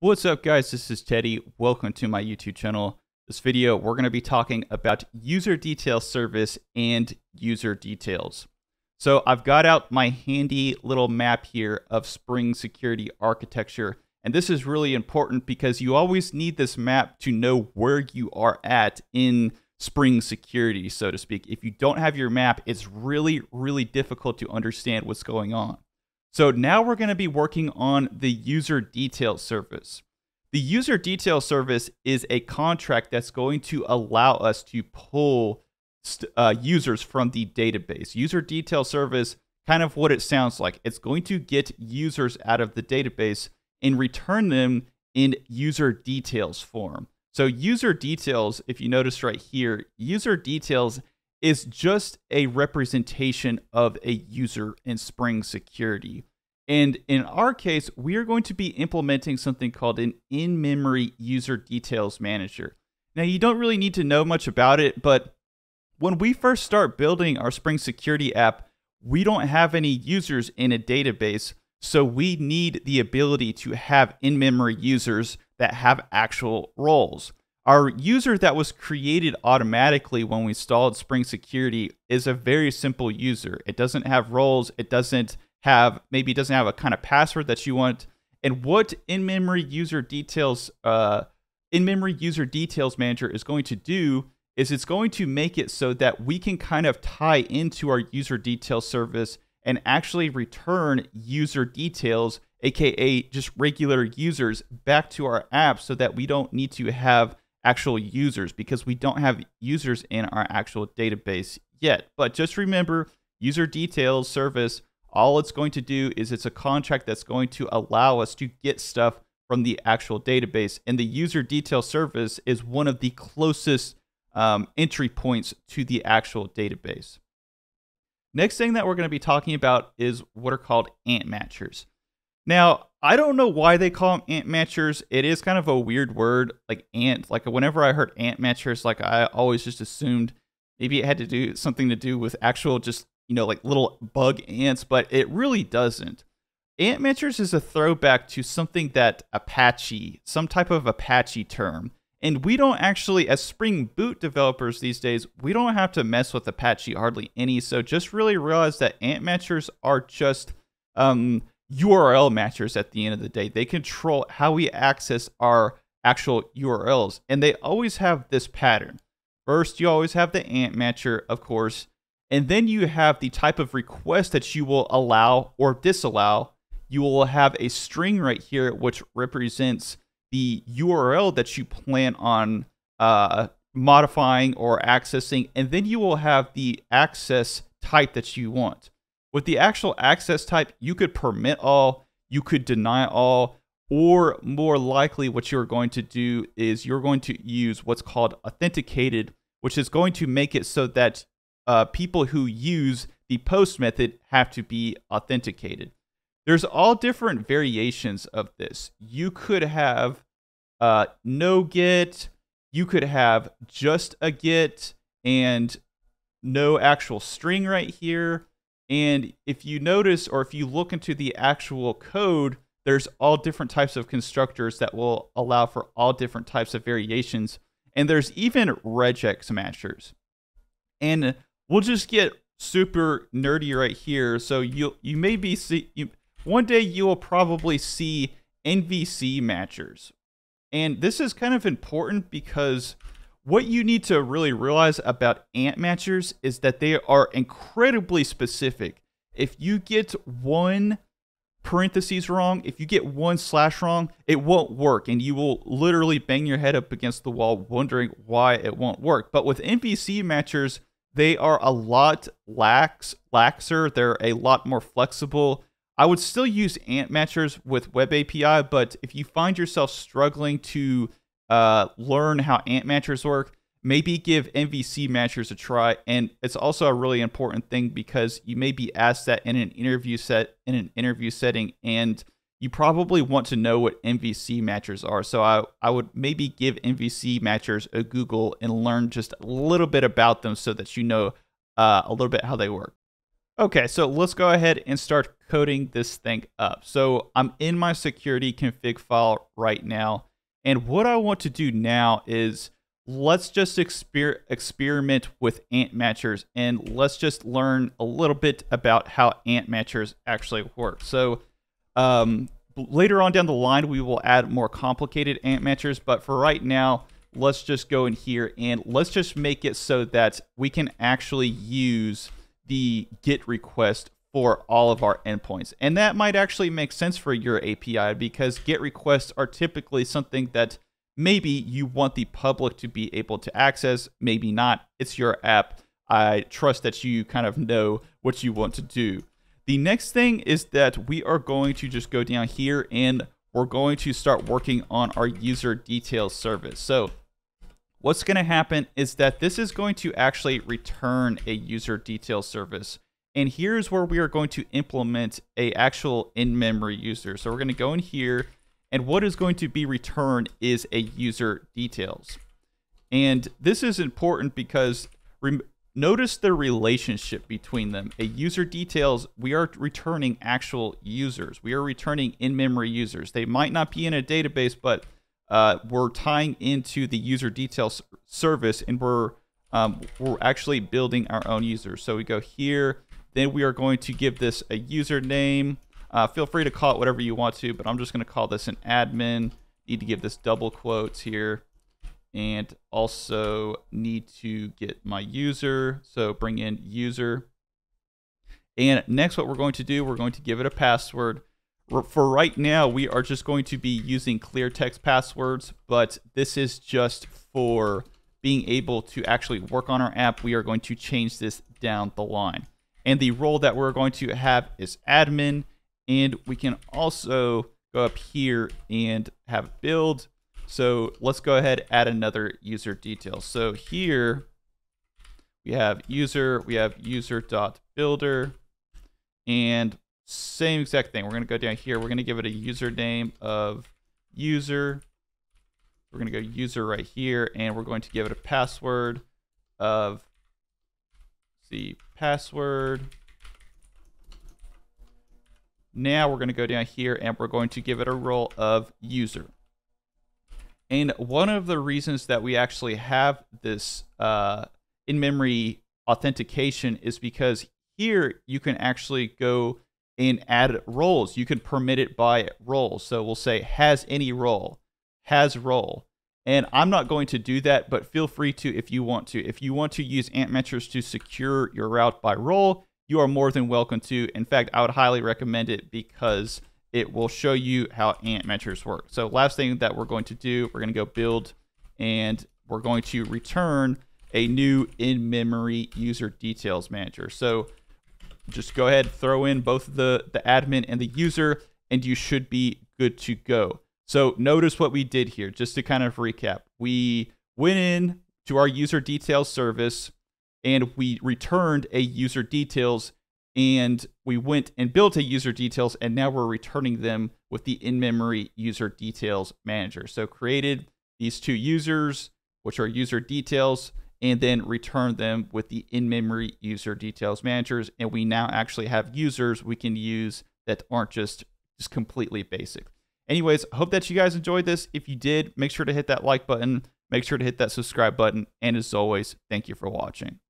What's up guys, this is Teddy. Welcome to my YouTube channel. This video, we're going to be talking about user detail service and user details. So I've got out my handy little map here of Spring Security Architecture. And this is really important because you always need this map to know where you are at in Spring Security, so to speak. If you don't have your map, it's really, really difficult to understand what's going on. So now we're going to be working on the user detail service. The user detail service is a contract that's going to allow us to pull uh, users from the database. User detail service, kind of what it sounds like. It's going to get users out of the database and return them in user details form. So user details, if you notice right here, user details is just a representation of a user in Spring Security. And in our case, we are going to be implementing something called an in-memory user details manager. Now, you don't really need to know much about it, but when we first start building our Spring Security app, we don't have any users in a database, so we need the ability to have in-memory users that have actual roles. Our user that was created automatically when we installed Spring Security is a very simple user. It doesn't have roles. It doesn't have, maybe it doesn't have a kind of password that you want. And what in-memory user details, uh, in-memory user details manager is going to do is it's going to make it so that we can kind of tie into our user detail service and actually return user details, aka just regular users, back to our app so that we don't need to have actual users because we don't have users in our actual database yet. But just remember, user details service, all it's going to do is it's a contract that's going to allow us to get stuff from the actual database. And the user detail service is one of the closest um, entry points to the actual database. Next thing that we're going to be talking about is what are called ant matchers. Now, I don't know why they call them ant matchers. It is kind of a weird word, like ant. Like whenever I heard ant matchers, like I always just assumed maybe it had to do something to do with actual just you know like little bug ants, but it really doesn't. Ant matchers is a throwback to something that Apache, some type of Apache term. And we don't actually, as Spring Boot developers these days, we don't have to mess with Apache hardly any. So just really realize that ant matchers are just um, URL matchers at the end of the day. They control how we access our actual URLs. And they always have this pattern. First, you always have the ant matcher, of course. And then you have the type of request that you will allow or disallow. You will have a string right here, which represents the URL that you plan on uh, modifying or accessing. And then you will have the access type that you want. With the actual access type, you could permit all, you could deny all, or more likely what you're going to do is you're going to use what's called authenticated, which is going to make it so that uh, people who use the post method have to be authenticated. There's all different variations of this. You could have uh, no get, you could have just a get and no actual string right here. And if you notice, or if you look into the actual code, there's all different types of constructors that will allow for all different types of variations. And there's even regex matchers. And we'll just get super nerdy right here. So you you may be see you, one day you will probably see MVC matchers. And this is kind of important because what you need to really realize about ant matchers is that they are incredibly specific. If you get one parentheses wrong, if you get one slash wrong, it won't work and you will literally bang your head up against the wall wondering why it won't work. But with MVC matchers, they are a lot lax laxer, they're a lot more flexible. I would still use ant matchers with web API, but if you find yourself struggling to uh, learn how ant matchers work, maybe give MVC matchers a try. And it's also a really important thing because you may be asked that in an interview set in an interview setting, and you probably want to know what MVC matchers are. So I, I would maybe give MVC matchers a Google and learn just a little bit about them so that you know uh, a little bit how they work. Okay, so let's go ahead and start coding this thing up. So I'm in my security config file right now. And what I want to do now is let's just exper experiment with ant matchers and let's just learn a little bit about how ant matchers actually work. So um, later on down the line, we will add more complicated ant matchers, but for right now, let's just go in here and let's just make it so that we can actually use the GET request for all of our endpoints. And that might actually make sense for your API because GET requests are typically something that maybe you want the public to be able to access, maybe not. It's your app. I trust that you kind of know what you want to do. The next thing is that we are going to just go down here and we're going to start working on our user details service. So what's going to happen is that this is going to actually return a user details service. And here's where we are going to implement a actual in-memory user. So we're going to go in here and what is going to be returned is a user details. And this is important because notice the relationship between them. A user details, we are returning actual users. We are returning in-memory users. They might not be in a database, but uh, we're tying into the user details service and we're um, we're actually building our own users. So we go here, then we are going to give this a username. Uh, feel free to call it whatever you want to, but I'm just going to call this an admin. Need to give this double quotes here. And also need to get my user. So bring in user. And next what we're going to do, we're going to give it a password. For right now, we are just going to be using clear text passwords, but this is just for being able to actually work on our app. We are going to change this down the line. And the role that we're going to have is admin and we can also go up here and have build. So let's go ahead add another user detail. So here we have user, we have user dot builder, and same exact thing. We're going to go down here. We're going to give it a username of user. We're going to go user right here, and we're going to give it a password of the password now we're going to go down here and we're going to give it a role of user. And one of the reasons that we actually have this uh, in-memory authentication is because here you can actually go and add roles. You can permit it by role. So we'll say has any role, has role. And I'm not going to do that, but feel free to if you want to. If you want to use Ant Matchers to secure your route by role, you are more than welcome to. In fact, I would highly recommend it because it will show you how ant matchers work. So last thing that we're going to do, we're going to go build and we're going to return a new in-memory user details manager. So just go ahead, throw in both the, the admin and the user, and you should be good to go. So notice what we did here, just to kind of recap. We went in to our user details service, and we returned a user details and we went and built a user details and now we're returning them with the in-memory user details manager. So created these two users, which are user details, and then returned them with the in-memory user details managers. And we now actually have users we can use that aren't just, just completely basic. Anyways, hope that you guys enjoyed this. If you did, make sure to hit that like button, make sure to hit that subscribe button. And as always, thank you for watching.